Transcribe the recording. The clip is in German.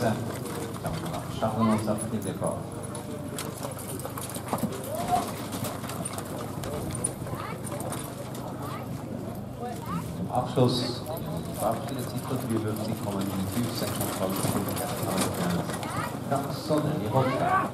Plätze. Dann starten wir uns auf den Depot. Zum Abschluss verabschiedet sich das 54 kommen in die 15 Kontrollen. Sonne, die Hochzeit.